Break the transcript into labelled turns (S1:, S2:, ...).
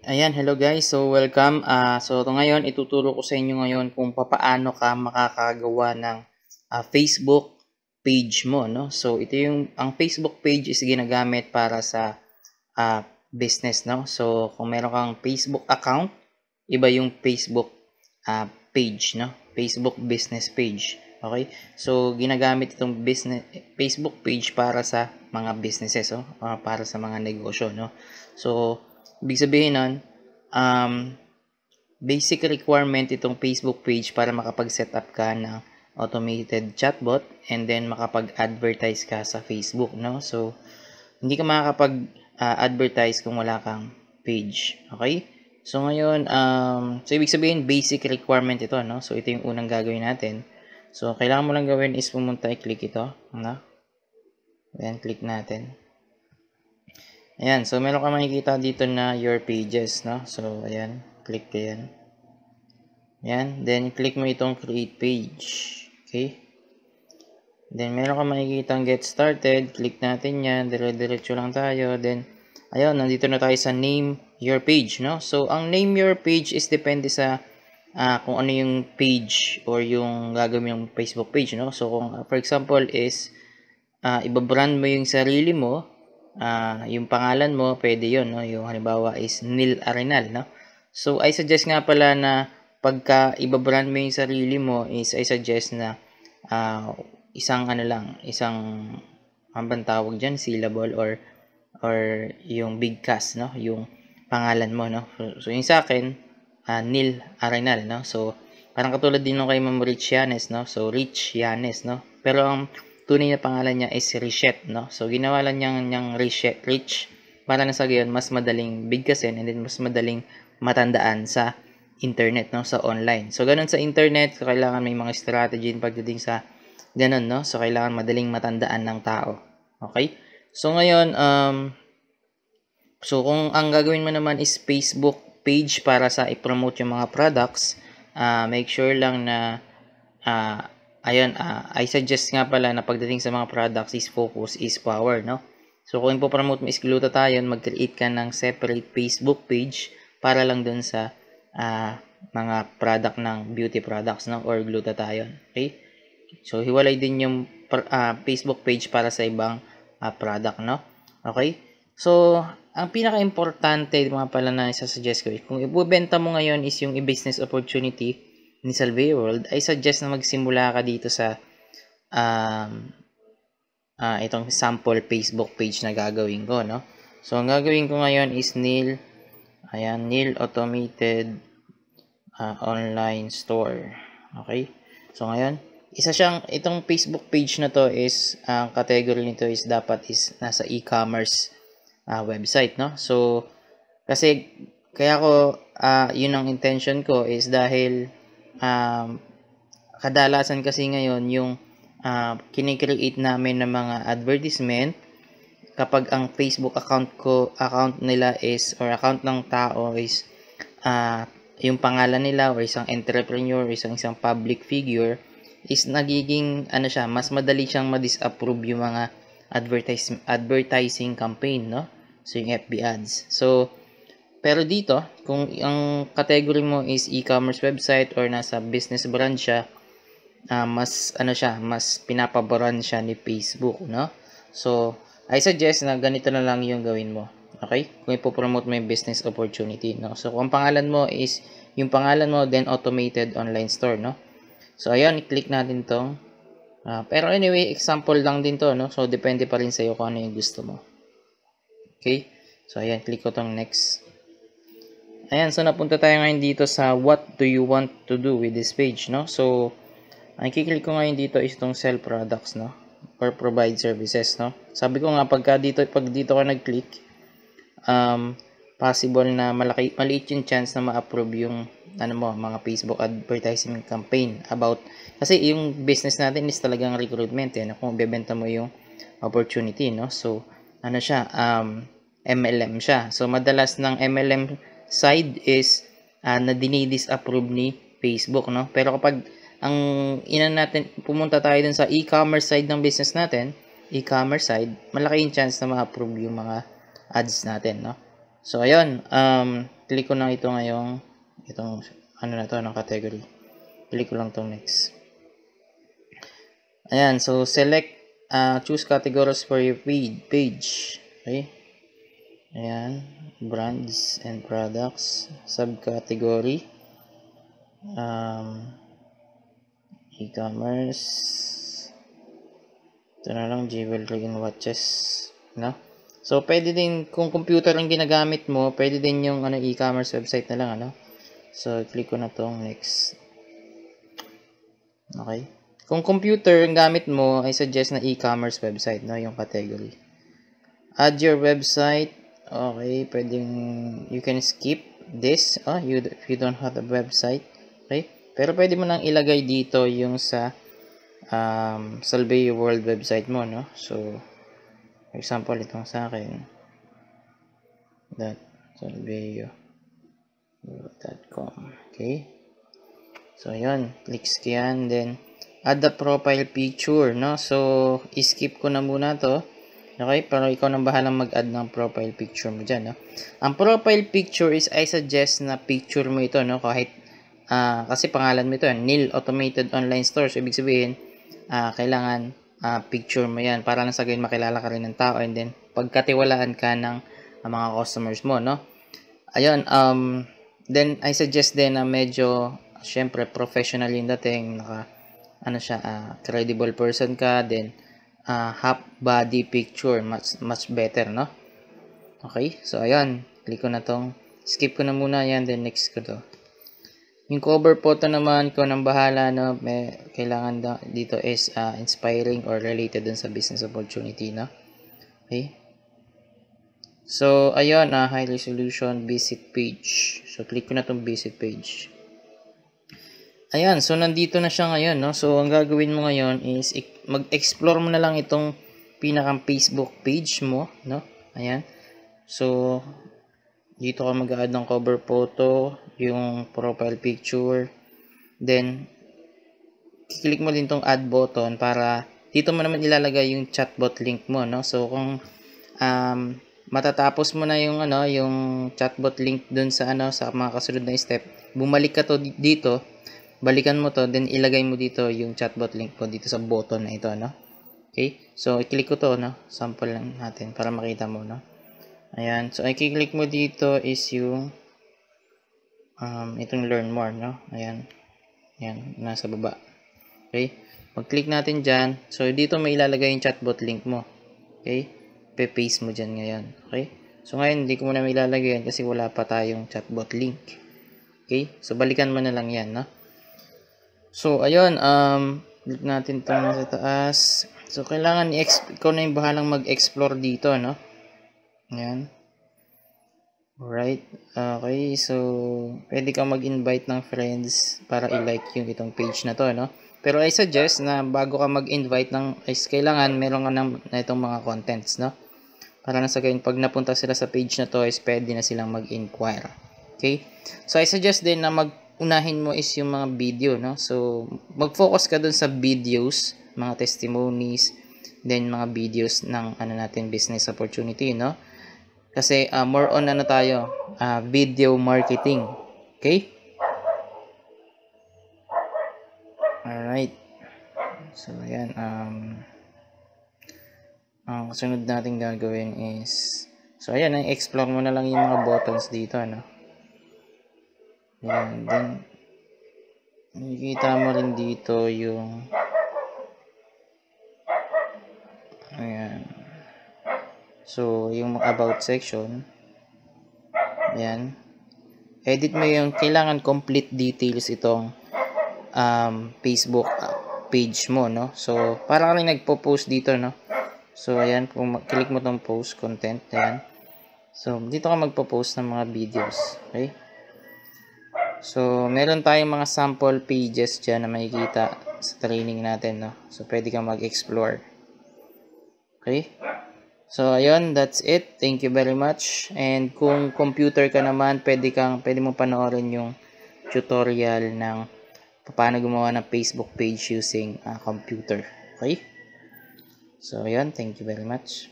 S1: Ayan, hello guys. So, welcome. Ah, so, ito ngayon, ituturo ko sa inyo ngayon kung papaano ka makakagawa ng ah, Facebook page mo, no? So, ito yung, ang Facebook page is ginagamit para sa ah, business, no? So, kung meron kang Facebook account, iba yung Facebook ah, page, no? Facebook business page. Okay? So, ginagamit itong business Facebook page para sa mga businesses, oh, ah, para sa mga negosyo, no? So, ibig sabihin nun, um, basic requirement itong Facebook page para makapag-set up ka ng automated chatbot and then makapag-advertise ka sa Facebook, no? So, hindi ka makakapag-advertise kung wala kang page, okay? So, ngayon, um, so ibig sabihin, basic requirement ito, no? So, ito yung unang gagawin natin. So, kailangan mo lang gawin is pumunta, i-click ito, no? Ayan, click natin. Ayan, so meron ka makikita dito na your pages, no? So, ayan, click ka yan. Ayan, then click mo itong create page. Okay? Then, meron ka makikita get started. Click natin yan. Dire-diretso lang tayo. Then, ayun, nandito na tayo sa name your page, no? So, ang name your page is depende sa uh, kung ano yung page or yung gagawin yung Facebook page, no? So, kung, uh, for example, is uh, ibabrand mo yung sarili mo, uh, yung pangalan mo, pwede yon no? Yung halimbawa is Nil Arenal, no? So, I suggest nga pala na pagka ibabrand mo yung sarili mo is I suggest na uh, isang ano lang, isang ang tawag dyan, syllable or or yung big cast, no? Yung pangalan mo, no? So, yung sa akin, uh, Nil Arenal, no? So, parang katulad din nung kay Ma'am Rich Yanes, no? So, Rich Yanes, no? Pero ang tunay na pangalan niya is Richet, no? So, ginawa lang niyang, niyang Richet, Rich, para na sa gayon, mas madaling bigkasin and then mas madaling matandaan sa internet, no? Sa online. So, ganun sa internet, so kailangan may mga strategy pagdating sa ganun, no? So, kailangan madaling matandaan ng tao. Okay? So, ngayon, um, so, kung ang gagawin mo naman is Facebook page para sa i-promote yung mga products, uh, make sure lang na uh, ayun, uh, I suggest nga pala na pagdating sa mga products is focus is power, no? So, kung ipopromote mo is glutathione, mag-create ka ng separate Facebook page para lang dun sa uh, mga product ng beauty products, no? Or glutathione, okay? So, hiwalay din yung uh, Facebook page para sa ibang uh, product, no? Okay? So, ang pinaka-importante mga pala na isa-suggest ko, kung ibubenta mo ngayon is yung i-business opportunity, ni Salve World, I suggest na magsimula ka dito sa um, uh, itong sample Facebook page na gagawin ko, no? So, ang gagawin ko ngayon is Neil, ayan, Neil Automated uh, Online Store. Okay? So, ngayon, isa siyang, itong Facebook page na to is, ang uh, category nito is dapat is nasa e-commerce uh, website, no? So, kasi, kaya ko, uh, yun ang intention ko is dahil um, kadalasan kasi ngayon yung uh, kinikreate namin ng mga advertisement kapag ang Facebook account ko account nila is or account ng tao is uh, yung pangalan nila or isang entrepreneur or isang isang public figure is nagiging ano siya mas madali siyang ma-disapprove yung mga advertising advertising campaign no? So yung FB ads. So pero dito, kung ang category mo is e-commerce website or nasa business brand siya, uh, mas ano siya, mas pinapaboran siya ni Facebook, no? So, I suggest na ganito na lang yung gawin mo. Okay? Kung ipopromote mo yung business opportunity, no? So, kung ang pangalan mo is yung pangalan mo, then automated online store, no? So, ayan, i-click natin tong. Uh, pero anyway, example lang din to, no? So, depende pa rin sa'yo kung ano yung gusto mo. Okay? So, ayan, click ko tong next. Ayan, so napunta tayo ngayon dito sa what do you want to do with this page, no? So, ang kiklik ko ngayon dito is itong sell products, no? Or provide services, no? Sabi ko nga, pagka dito, pag dito ka nag-click, um, possible na malaki, maliit yung chance na ma-approve yung ano mo, mga Facebook advertising campaign about, kasi yung business natin is talagang recruitment, eh, no? kung bebenta mo yung opportunity, no? So, ano siya, um, MLM siya. So, madalas ng MLM side is uh, na dinidisapprove ni Facebook, no? Pero kapag ang ina natin, pumunta tayo dun sa e-commerce side ng business natin, e-commerce side, malaki yung chance na ma-approve yung mga ads natin, no? So, ayun. Um, click ko na ito ngayong, itong, ano na to, ng category. Click ko lang itong next. Ayan. So, select, uh, choose categories for your page. Okay. Ayan. Brands and products. Subcategory. Um, e-commerce. Ito na lang, jewelry and watches. No? So, pwede din, kung computer ang ginagamit mo, pwede din yung ano, e-commerce website na lang, ano? So, click ko na tong next. Okay. Kung computer ang gamit mo, I suggest na e-commerce website, no? Yung category. Add your website. Okay, pwedeng, you can skip this, oh, you, if you don't have a website. Okay? Pero pwede mo nang ilagay dito yung sa um, Salveo World website mo, no? So, example, itong sa akin. Dot salveo.com Okay? So, yun. Click yan. Then, add the profile picture, no? So, skip ko na muna to. Okay? Pero ikaw nang bahalang mag-add ng profile picture mo dyan, no? Ang profile picture is, I suggest na picture mo ito, no? Kahit Uh, kasi pangalan mo ito, Nil Automated Online Store. So, ibig sabihin, uh, kailangan uh, picture mo yan para lang sa gayon makilala ka rin ng tao and then pagkatiwalaan ka ng uh, mga customers mo, no? Ayun, um, then I suggest din na medyo, syempre, professional yung dating, naka, ano siya, uh, credible person ka, then, uh, half body picture, much, much better, no? Okay, so ayun, click ko na tong, skip ko na muna yan, then next ko to. Yung cover photo naman, ko nang bahala, no, may, kailangan da, dito is uh, inspiring or related dun sa business opportunity, no? Okay? So, ayun, uh, high resolution visit page. So, click ko na tong visit page. Ayan, so nandito na siya ngayon, no? So, ang gagawin mo ngayon is mag-explore mo na lang itong pinakang Facebook page mo, no? Ayan. So, dito ka mag-add ng cover photo, yung profile picture. Then, click mo din tong add button para dito mo naman ilalagay yung chatbot link mo, no? So, kung um, matatapos mo na yung ano, yung chatbot link dun sa ano, sa mga kasunod na step, bumalik ka to dito, balikan mo to, then ilagay mo dito yung chatbot link mo dito sa button na ito, no? Okay? So, i-click ko to, no? Sample lang natin para makita mo, no? Ayan. So, i-click mo dito is yung um, itong learn more, no? Ayan. Ayan. Nasa baba. Okay? Pag-click natin dyan. So, dito may ilalagay yung chatbot link mo. Okay? Pe-paste mo dyan ngayon. Okay? So, ngayon, hindi ko muna may ilalagay yan kasi wala pa tayong chatbot link. Okay? So, balikan mo na lang yan, no? So, ayun. Um, click natin itong nasa taas. So, kailangan ikaw na yung bahalang mag-explore dito, no? Ayan. Alright. Okay. So, pwede ka mag-invite ng friends para i-like yung itong page na to, no? Pero I suggest na bago ka mag-invite ng, is kailangan meron ka ng na itong mga contents, no? Para na sa ganyan, pag napunta sila sa page na to, is pwede na silang mag-inquire. Okay? So, I suggest din na mag-unahin mo is yung mga video, no? So, mag-focus ka dun sa videos, mga testimonies, then mga videos ng ano natin business opportunity, no? Kasi uh, more on ano tayo, uh, video marketing. Okay? Alright. So, ayan. Um, ang sunod natin gagawin is, so, ayan, explore mo na lang yung mga buttons dito, ano. Ayan, then, nakikita mo rin dito yung, ayan, So, yung about section, yan. Edit mo yung, kailangan complete details itong um, Facebook page mo, no? So, para ka rin nagpo-post dito, no? So, ayan, kung click mo tong post content, ayan. So, dito ka magpo-post ng mga videos, okay? So, meron tayong mga sample pages dyan na makikita sa training natin, no? So, pwede kang mag-explore. Okay? So, ayun, that's it. Thank you very much. And kung computer ka naman, pwede kang, pwede mo panoorin yung tutorial ng paano gumawa ng Facebook page using uh, computer. Okay? So, ayun, thank you very much.